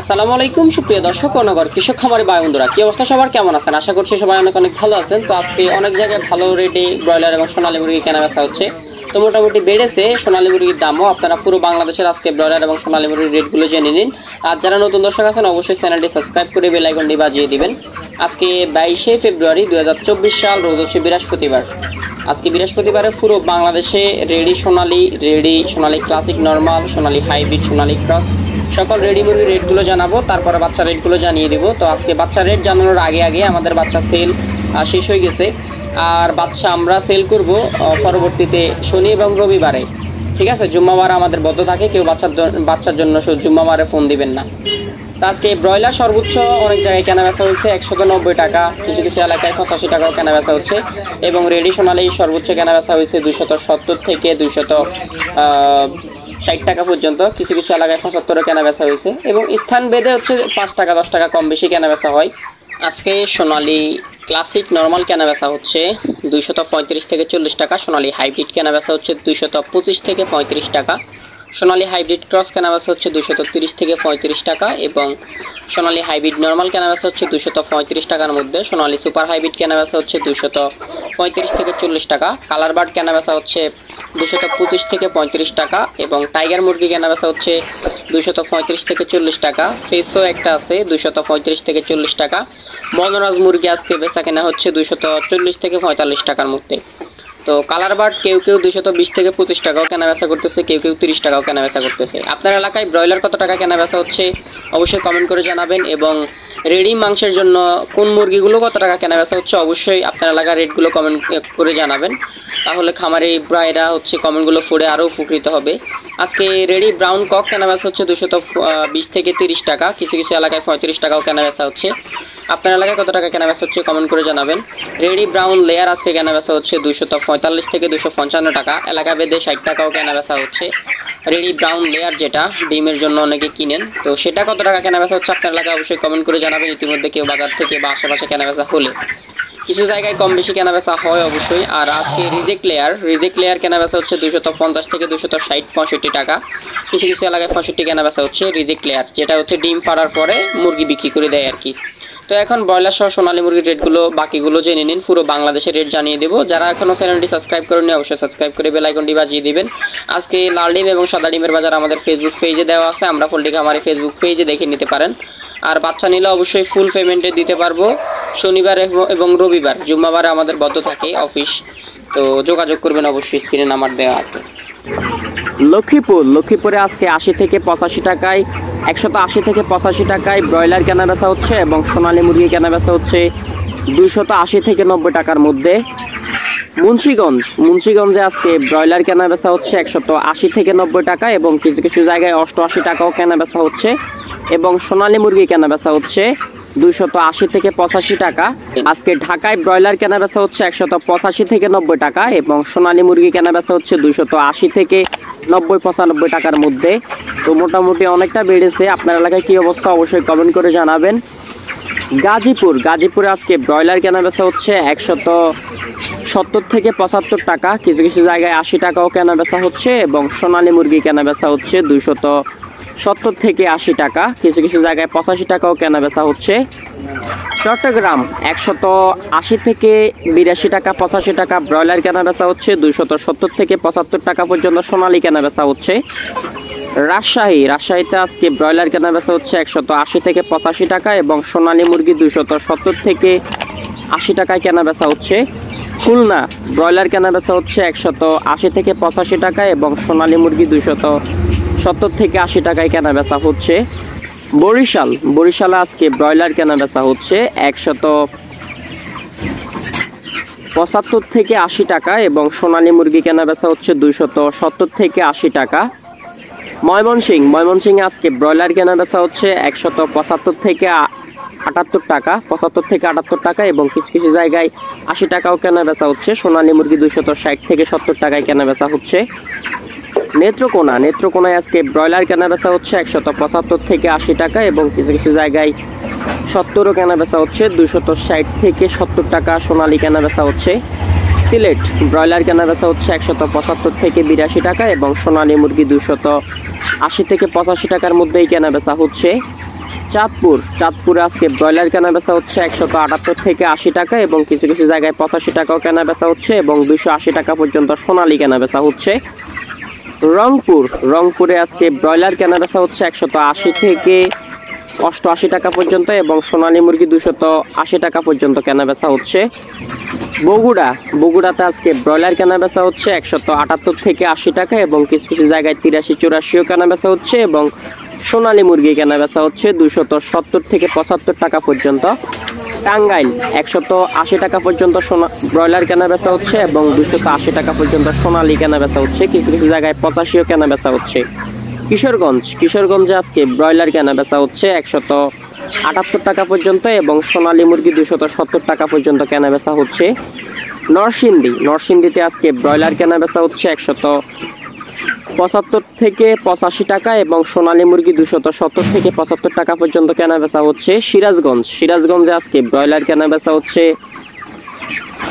আসসালামু আলাইকুম, সুপ্রিয় দর্শক ও নগর কৃষক খামারি ভাই বন্ধুরা, কি অবস্থা সবার? কেমন আছেন? আশা করছি সবাই অনেক অনেক ভালো আছেন। তো আজকে অনেক জায়গায় ভালো রেটে ব্রয়লার এবং সোনালী মুরগি কেনা বেচা হচ্ছে। তো মোটামুটি বেড়েছে সোনালী মুরগির দামও। আপনারা পুরো বাংলাদেশের আজকে ব্রয়লার এবং সোনালী মুরগির রেটগুলো জেনে নিন। আর যারা নতুন দর্শক আছেন, অবশ্যই চ্যানেলটি সাবস্ক্রাইব করে বেল আইকনটি বাজিয়ে দিবেন। আজকে বাইশে ফেব্রুয়ারি দু হাজার চব্বিশ সাল, রোজ হচ্ছে বৃহস্পতিবার। আজকে বৃহস্পতিবারে পুরো বাংলাদেশে ready Sonali ready Sonali classic normal Sonali hybrid Sonali cross সকল রেডি মুরগির রেটগুলো জানাব, তারপরে বাচ্চা রেটগুলো জানিয়ে দেবো। তো আজকে বাচ্চা রেট জানানোর আগে আগে আমাদের বাচ্চা সেল শেষ হয়ে গেছে। আর বাচ্চা আমরা সেল করব পরবর্তীতে শনি এবং রবিবারে। ঠিক আছে? জুম্মাবার আমাদের বদ্ধ থাকে, কেউ বাচ্চার বাচ্চার জন্য জুম্মাবারে ফোন দিবেন না। তো আজকে ব্রয়লার সর্বোচ্চ অনেক জায়গায় কেনা বেচা হচ্ছে, একশত নব্বই টাকা। কিছু কিছু এলাকায় পঁচাশি টাকাও কেনা বেচা হচ্ছে। এবং রেডি সোনালি সর্বোচ্চ কেনা বেচা হয়েছে দুশত সত্তর থেকে দুশত ষাট টাকা পর্যন্ত, কিছু কিছু এলাকায় পঁচাত্তরে কেনা বেচা হয়েছে। এবং স্থান ভেদে হচ্ছে পাঁচ টাকা, দশ টাকা কম বেশি কেনা বেচা হয়। আজকে সোনালি ক্লাসিক নর্মাল কেনা বেচা হচ্ছে দুইশত পঁয়ত্রিশ থেকে চল্লিশ টাকা, সোনালি হাইব্রিড কেনা বেচা হচ্ছে দুইশত পঁচিশ থেকে পঁয়ত্রিশ টাকা। সোনালি হাইব্রিড ক্রস কেনাবেচা হচ্ছে দুশত তিরিশ থেকে পঁয়ত্রিশ টাকা এবং সোনালি হাইব্রিড নর্মাল কেনাবেচা হচ্ছে দুশত পঁয়ত্রিশ টাকার মধ্যে, সোনালি সুপার হাইব্রিড কেনাবেচা হচ্ছে দুশত পঁয়ত্রিশ থেকে চল্লিশ টাকা। কালার বার্ড কেনাবেচা হচ্ছে দুশত পঁচিশ থেকে পঁয়ত্রিশ টাকা এবং টাইগার মুরগি কেনাবেচা হচ্ছে দুশত পঁয়ত্রিশ থেকে চল্লিশ টাকা। সেসও একটা আছে দুশত পঁয়ত্রিশ থেকে চল্লিশ টাকা। মনোরাজ মুরগি আজকে বেচা কেনা হচ্ছে দুশত চল্লিশ থেকে পঁয়তাল্লিশ টাকার মধ্যে। তো কালার বার্ড কেউ কেউ দুশত বিশ থেকে পঁচিশ টাকাও কেনা বেচা করতেছে, কেউ কেউ তিরিশ টাকাও কেনা বেচা করতেছে। আপনার এলাকায় ব্রয়লার কত টাকা কেনা বেচা হচ্ছে অবশ্যই কমেন্ট করে জানাবেন এবং রেডি মাংসের জন্য কোন মুরগিগুলো কত টাকা কেনা বেচা হচ্ছে অবশ্যই আপনার এলাকার রেটগুলো কমেন্ট করে জানাবেন। তাহলে খামারে ব্রাইরা হচ্ছে কমেন্টগুলো পড়ে আরও উপকৃত হবে। আজকে রেডি ব্রাউন কক কেনা বেচা হচ্ছে দুশত বিশ থেকে তিরিশ টাকা, কিছু কিছু এলাকায় পঁয়ত্রিশ টাকাও কেনা বেচা হচ্ছে। আপনার এলাকায় কত টাকা কেনা বেচা হচ্ছে কমেন্ট করে জানাবেন। রেডি ব্রাউন লেয়ার আজকে কেনা বেচা হচ্ছে দুশত পঁয়তাল্লিশ থেকে দুশো পঞ্চান্ন টাকা। এলাকা বেদে ষাট টাকাও কেনা বেচা হচ্ছে। রেডি ব্রাউন লেয়ার যেটা, ডিমের জন্য অনেকে কিনেন। তো সেটা কত টাকা কেনা বেচা হচ্ছে আপনার এলাকায় অবশ্যই কমেন্ট করে জানাবেন। ইতিমধ্যে কেউ বাজার থেকে বা আশেপাশে কেনা বেচা হলে। কিছু জায়গায় কম বেশি কেনা বেচা হয় অবশ্যই। আর আজকে রিজেক্ট লেয়ার রিজেক্ট লেয়ার কেনা বেচা হচ্ছে দুশত পঞ্চাশ থেকে দুশত ষাট, পঁয়ষট্টি টাকা। কিছু কিছু এলাকায় পঁয়ষট্টি কেনা বেচা হচ্ছে রিজেক্ট লেয়ার যেটা হচ্ছে ডিম পাড়ার পরে মুরগি বিক্রি করে দেয় আর কি। তো এখন ব্রয়লার সহ সোনালী মুরগির রেটগুলো, বাকিগুলো জেনে নিন। পুরো বাংলাদেশের রেট জানিয়ে দেবো। যারা এখনও চ্যানেলটি সাবস্ক্রাইব করেনি অবশ্যই সাবস্ক্রাইব করে বেল আইকনটি বাজিয়ে দিবেন। আজকে লাল ডিম এবং সাদা ডিমের বাজার আমাদের ফেসবুক পেজে দেওয়া আছে। আমরা পোল্ট্রি খামারি ফেসবুক পেজে দেখে নিতে পারেন। আর বাচ্চা নিলে অবশ্যই ফুল পেমেন্টে দিতে পারব। শনিবার এবং রবিবার, জুম্মাবারে আমাদের বদ্ধ থাকে অফিস তো যোগাযোগ করবেন অবশ্যই স্ক্রিনে নাম্বার দেওয়া আছে। লক্ষ্মীপুর, লক্ষ্মীপুরে আজকে আশি থেকে পঁচাশি টাকায়, একশত আশি থেকে পঁচাশি টাকায় ব্রয়লার কেনা বেচা হচ্ছে এবং সোনালী মুরগি কেনা বেচা হচ্ছে দুইশত আশি থেকে নব্বই টাকার মধ্যে। মুন্সীগঞ্জ, মুন্সীগঞ্জে আজকে ব্রয়লার কেনা বেচা হচ্ছে একশত আশি থেকে নব্বই টাকা এবং কিছু কিছু জায়গায় অষ্টআশি টাকাও কেনা বেচা হচ্ছে এবং সোনালী মুরগি কেনা বেচা হচ্ছে দুইশত আশি থেকে পঁচাশি টাকা। আজকে ঢাকায় ব্রয়লার কেনা বেচা হচ্ছে একশত পঁচাশি থেকে নব্বই টাকা এবং সোনালী মুরগি কেনা বেচা হচ্ছে দুইশত আশি থেকে নব্বই পঁচানব্বই টাকার মধ্যে। তো মোটামুটি অনেকটা বেড়েছে। আপনার এলাকায় কী অবস্থা অবশ্যই কমেন্ট করে জানাবেন। গাজীপুর। গাজীপুরে আজকে ব্রয়লার কেনা বেচা হচ্ছে একশত সত্তর থেকে পঁচাত্তর টাকা। কিছু কিছু জায়গায় আশি টাকাও কেনা বেচা হচ্ছে এবং সোনালী মুরগি কেনা বেচা হচ্ছে দুইশত সত্তর থেকে আশি টাকা, কিছু কিছু জায়গায় পঁচাশি টাকাও কেনা বেচা হচ্ছে। চট্টগ্রাম, একশত আশি থেকে বিরাশি টাকা, পঁচাশি টাকা ব্রয়লার কেনা বেচা হচ্ছে। দুইশত সত্তর থেকে পঁচাত্তর টাকা পর্যন্ত সোনালি কেনা বেচা হচ্ছে। রাজশাহী, রাজশাহীতে আজকে ব্রয়লার কেনা বেচা হচ্ছে একশত আশি থেকে পঁচাশি টাকা এবং সোনালী মুরগি দুইশত সত্তর থেকে আশি টাকায় কেনা বেচা হচ্ছে। খুলনা, ব্রয়লার কেনা বেচা হচ্ছে একশত আশি থেকে পঁচাশি টাকা এবং সোনালী মুরগি দুইশত সত্তর থেকে আশি টাকায় কেনা বেচা হচ্ছে। বরিশাল, বরিশালে আজকে ব্রয়লার কেনা বেচা হচ্ছে একশত পঁচাত্তর থেকে আশি টাকা এবং সোনালী মুরগি কেনা বেচা হচ্ছে দুইশত সত্তর থেকে আশি টাকা। ময়মনসিং ময়মনসিং আজকে ব্রয়লার কেনা বেচা হচ্ছে একশত পঁচাত্তর থেকে আটাত্তর টাকা, পঁচাত্তর থেকে আটাত্তর টাকা এবং কিছু কিছু জায়গায় আশি টাকাও কেনা বেচা হচ্ছে। সোনালী মুরগি দুইশত ষাট থেকে সত্তর টাকায় কেনা বেচা হচ্ছে। নেত্রকোনা। নেত্রকোনায় আজকে ব্রয়লার কেনা বেচা হচ্ছে একশত পঁচাত্তর থেকে আশি টাকা এবং কিছু কিছু জায়গায় সত্তরও কেনা বেচা হচ্ছে দুশত ষাট থেকে সত্তর টাকা সোনালি কেনা বেচা হচ্ছে। সিলেট, ব্রয়লার কেনা বেচা হচ্ছে একশত পঁচাত্তর থেকে বিরাশি টাকা এবং সোনালী মুরগি দুশত আশি থেকে পঁচাশি টাকার মধ্যেই কেনা বেচা হচ্ছে। চাঁদপুর, চাঁদপুরে আজকে ব্রয়লার কেনা বেচা হচ্ছে একশত আটাত্তর থেকে আশি টাকা এবং কিছু কিছু জায়গায় পঁচাশি টাকাও কেনা বেচা হচ্ছে এবং দুশো আশি টাকা পর্যন্ত সোনালি কেনা বেচা হচ্ছে। রংপুর। রংপুরে আজকে ব্রয়লার কেনা বেচা হচ্ছে একশত আশি থেকে অষ্টআশি টাকা পর্যন্ত এবং সোনালী মুরগি দুশত আশি টাকা পর্যন্ত কেনা বেচা হচ্ছে। বগুড়া। বগুড়াতে আজকে ব্রয়লার কেনা বেচা হচ্ছে একশত আটাত্তর থেকে আশি টাকা এবং কিছু কিছু জায়গায় তিরাশি, চুরাশিও কেনা বেচা হচ্ছে এবং সোনালী মুরগি কেনা বেচা হচ্ছে দুশত সত্তর থেকে পঁচাত্তর টাকা পর্যন্ত। টাঙ্গাইল। একশত আশি টাকা পর্যন্ত সোনা, ব্রয়লার কেনা বেচা হচ্ছে এবং দুশত আশি টাকা পর্যন্ত সোনালী কেনা বেচা হচ্ছে। কিছু কিছু জায়গায় পঁচাশিও কেনা বেচা হচ্ছে। কিশোরগঞ্জ, কিশোরগঞ্জে আজকে ব্রয়লার কেনা বেচা হচ্ছে একশত আটাত্তর টাকা পর্যন্ত এবং সোনালী মুরগি দুশত সত্তর টাকা পর্যন্ত কেনা বেচা হচ্ছে। নরসিংদী, নরসিংদীতে আজকে ব্রয়লার কেনা বেচা হচ্ছে একশত পঁচাত্তর থেকে পঁচাশি টাকা এবং সোনালী মুরগি দুশত সত্তর থেকে পঁচাত্তর টাকা পর্যন্ত কেনা বেচা হচ্ছে সিরাজগঞ্জ। সিরাজগঞ্জে আজকে ব্রয়লার কেনা বেচা হচ্ছে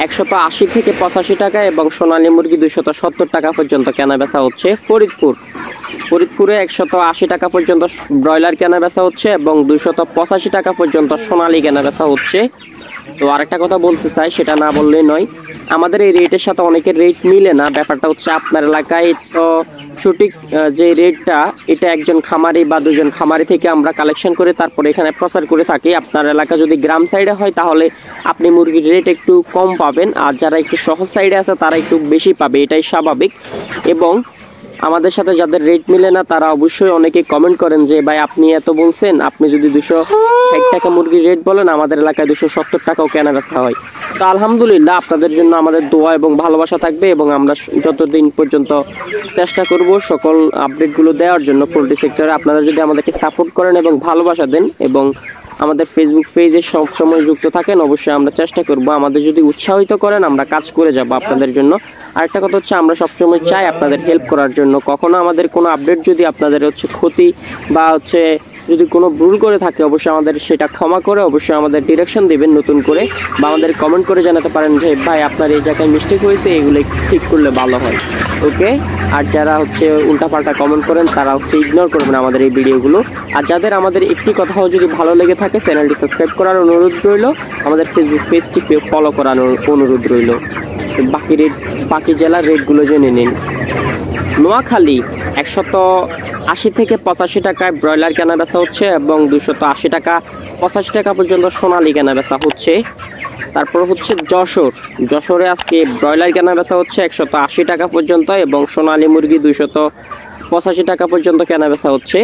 একশত আশি থেকে পঁচাশি টাকা এবং সোনালী মুরগি দুশত সত্তর টাকা পর্যন্ত কেনা বেচা হচ্ছে ফরিদপুর। ফরিদপুরে একশত আশি টাকা পর্যন্ত ব্রয়লার কেনা বেচা হচ্ছে এবং দুশত পঁচাশি টাকা পর্যন্ত সোনালী কেনা বেচা হচ্ছে। তো আরেকটা কথা বলতে চাই, সেটা না বললেই নয়। আমাদের এই রেটের সাথে অনেকের রেট মিলে না। ব্যাপারটা হচ্ছে আপনার এলাকায় তো সঠিক যে রেটটা, এটা একজন খামারি বা দুজন খামারি থেকে আমরা কালেকশন করে তারপরে এখানে প্রচার করে থাকি। আপনার এলাকা যদি গ্রাম সাইডে হয়, তাহলে আপনি মুরগির রেট একটু কম পাবেন। আর যারা একটু শহর সাইডে আছে, তারা একটু বেশি পাবে। এটাই স্বাভাবিক। এবং আমাদের সাথে যাদের রেট মিলে না, তারা অবশ্যই অনেকে কমেন্ট করেন যে, ভাই, আপনি এত বলছেন, আপনি যদি দুশো ষাট টাকা মুরগির রেট বলেন, আমাদের এলাকায় দুশো সত্তর টাকাও কেনা বেচা হয়। তো আলহামদুলিল্লাহ, আপনাদের জন্য আমাদের দোয়া এবং ভালোবাসা থাকবে এবং আমরা যতদিন পর্যন্ত চেষ্টা করব সকল আপডেটগুলো দেওয়ার জন্য পোলট্রি সেক্টরে। আপনারা যদি আমাদেরকে সাপোর্ট করেন এবং ভালোবাসা দেন এবং আমাদের ফেসবুক পেজে সবসময় যুক্ত থাকেন, অবশ্যই আমরা চেষ্টা করব আমাদের যদি উৎসাহিত করেন, আমরা কাজ করে যাব আপনাদের জন্য। আরেকটা কথা হচ্ছে, আমরা সবসময় চাই আপনাদের হেল্প করার জন্য। কখনো আমাদের কোনো আপডেট যদি আপনাদের হচ্ছে ক্ষতি বা হচ্ছে যদি কোনো ভুল করে থাকে, অবশ্যই আমাদের সেটা ক্ষমা করে, অবশ্যই আমাদের ডিরেকশন দিবেন নতুন করে বা আমাদের কমেন্ট করে জানাতে পারেন যে, ভাই, আপনার এই জায়গায় মিস্টেক হয়েছে, এগুলো ঠিক করলে ভালো হয়। ওকে আর যারা হচ্ছে উল্টাপাল্টা কমেন্ট করেন, তারা হচ্ছে ইগনোর করবেন আমাদের এই ভিডিওগুলো আর যাদের আমাদের একটি কথাও যদি ভালো লেগে থাকে চ্যানেলটি সাবস্ক্রাইব করার অনুরোধ রইল। আমাদের ফেসবুক পেজটি ফলো করার অনুরোধ রইল। বাকি রেট বাকি জেলার রেটগুলো জেনে নিন। নোয়াখালী একশত আশি থেকে পঁচাশি টাকায় ব্রয়লার কেনা বেচা হচ্ছে এবং দুশত আশি টাকা, পঁচাশি টাকা পর্যন্ত সোনালি কেনা বেচা হচ্ছে। তারপর হচ্ছে যশোর। যশোরে আজকে ব্রয়লার কেনা বেচা হচ্ছে একশত আশি টাকা পর্যন্ত এবং সোনালী মুরগি দুইশত পঁচাশি টাকা পর্যন্ত কেনা বেচা হচ্ছে।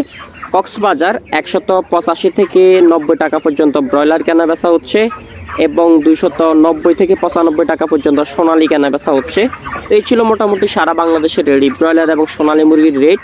কক্সবাজার একশত পঁচাশি থেকে নব্বই টাকা পর্যন্ত ব্রয়লার কেনা বেচা হচ্ছে এবং দুইশত নব্বই থেকে পঁচানব্বই টাকা পর্যন্ত সোনালি কেনা বেচা হচ্ছে। এই ছিল মোটামুটি সারা বাংলাদেশের রেডি ব্রয়লার এবং সোনালি মুরগির রেট।